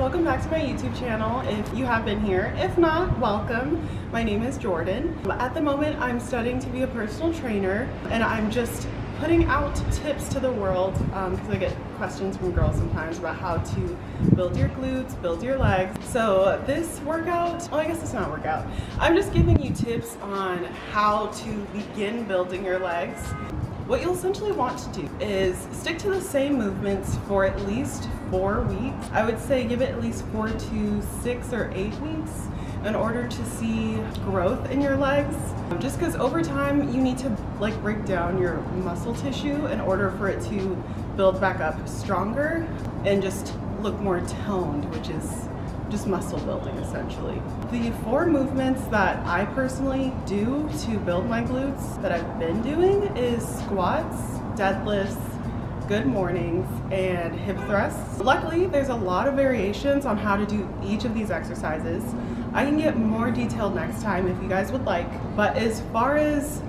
welcome back to my YouTube channel if you have been here. If not, welcome. My name is Jordan. At the moment, I'm studying to be a personal trainer and I'm just putting out tips to the world because um, I get questions from girls sometimes about how to build your glutes, build your legs. So this workout, oh I guess it's not workout, I'm just giving you tips on how to begin building your legs. What you'll essentially want to do is stick to the same movements for at least four weeks. I would say give it at least four to six or eight weeks in order to see growth in your legs. Just because over time you need to like break down your muscle tissue in order for it to build back up stronger and just look more toned, which is just muscle building essentially. The four movements that I personally do to build my glutes that I've been doing is squats, deadlifts, good mornings, and hip thrusts. Luckily, there's a lot of variations on how to do each of these exercises. I can get more detailed next time if you guys would like, but as far as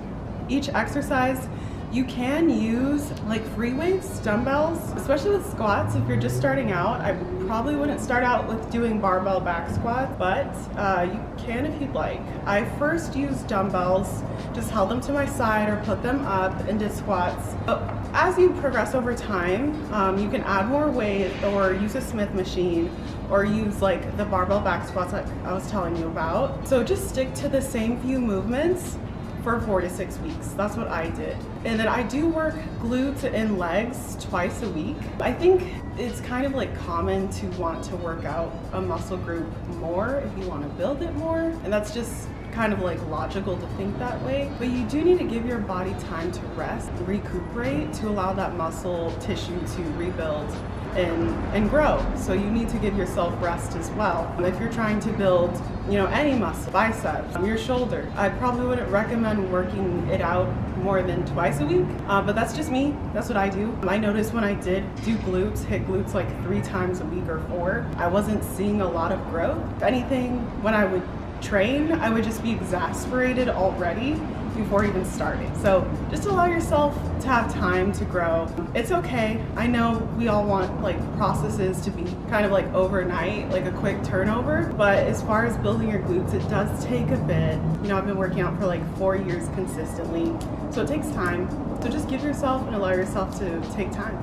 each exercise, you can use like free weights, dumbbells, especially with squats. If you're just starting out, I probably wouldn't start out with doing barbell back squats, but uh, you can if you'd like. I first used dumbbells, just held them to my side or put them up and did squats. But as you progress over time, um, you can add more weight or use a Smith machine or use like the barbell back squats like I was telling you about. So just stick to the same few movements for four to six weeks. That's what I did. And then I do work glutes and legs twice a week. I think it's kind of like common to want to work out a muscle group more if you want to build it more. And that's just kind of like logical to think that way. But you do need to give your body time to rest, recuperate to allow that muscle tissue to rebuild and, and grow. So you need to give yourself rest as well. If you're trying to build, you know, any muscle, biceps, your shoulder, I probably wouldn't recommend working it out more than twice a week, uh, but that's just me. That's what I do. I noticed when I did do glutes, hit glutes like three times a week or four, I wasn't seeing a lot of growth. If anything, when I would train, I would just be exasperated already before even starting. So just allow yourself to have time to grow. It's okay. I know we all want like processes to be kind of like overnight, like a quick turnover, but as far as building your glutes, it does take a bit. You know, I've been working out for like four years consistently, so it takes time. So just give yourself and allow yourself to take time.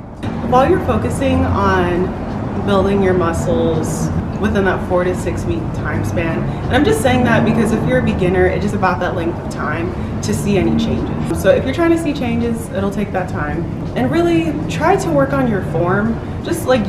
While you're focusing on building your muscles within that four to six week time span. And I'm just saying that because if you're a beginner, it's just about that length of time to see any changes. So if you're trying to see changes, it'll take that time. And really try to work on your form. Just like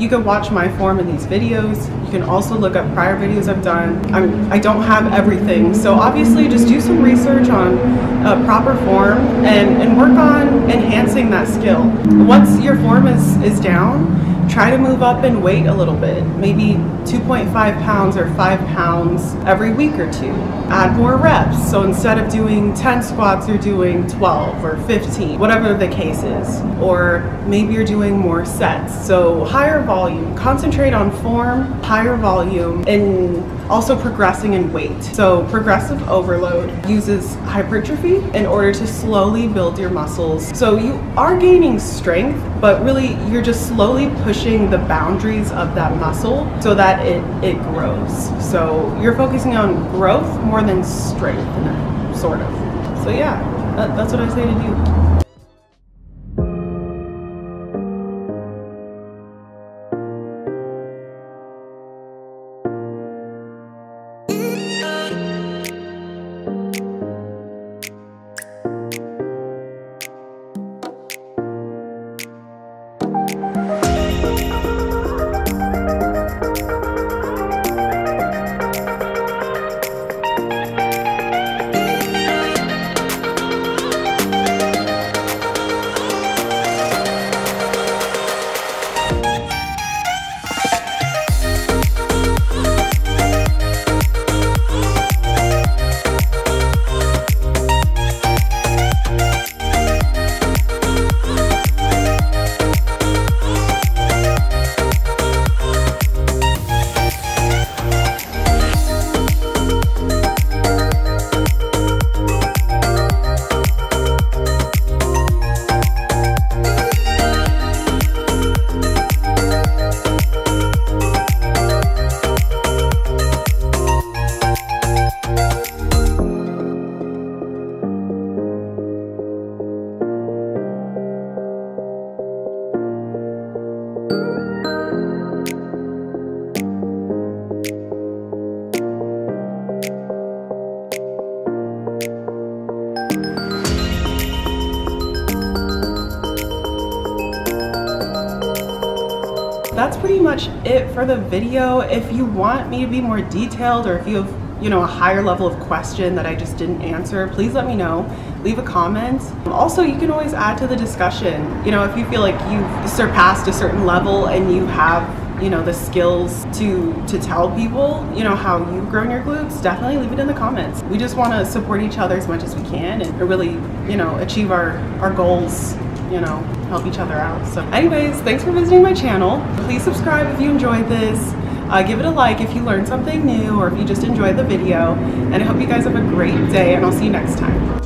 you can watch my form in these videos. You can also look up prior videos I've done. I'm, I don't have everything, so obviously just do some research on uh, proper form and, and work on enhancing that skill. Once your form is, is down, try to move up in weight a little bit, maybe 2.5 pounds or 5 pounds every week or two. Add more reps. So instead of doing 10 squats, you're doing 12 or 15, whatever the case is. Or maybe you're doing more sets. So higher volume. Concentrate on form, higher volume, and also progressing in weight. So progressive overload uses hypertrophy in order to slowly build your muscles. So you are gaining strength, but really you're just slowly pushing the boundaries of that muscle so that it, it grows. So you're focusing on growth more than strength, sort of. So yeah, that, that's what I say to do. That's pretty much it for the video. If you want me to be more detailed or if you have you know, a higher level of question that I just didn't answer, please let me know. Leave a comment. Also, you can always add to the discussion. You know, if you feel like you've surpassed a certain level and you have you know the skills to to tell people you know how you've grown your glutes definitely leave it in the comments we just want to support each other as much as we can and really you know achieve our our goals you know help each other out so anyways thanks for visiting my channel please subscribe if you enjoyed this uh, give it a like if you learned something new or if you just enjoyed the video. And I hope you guys have a great day and I'll see you next time.